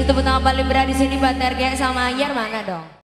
kasih tepuk tangan paling berat di sini buat Terge sama Anyar mana dong?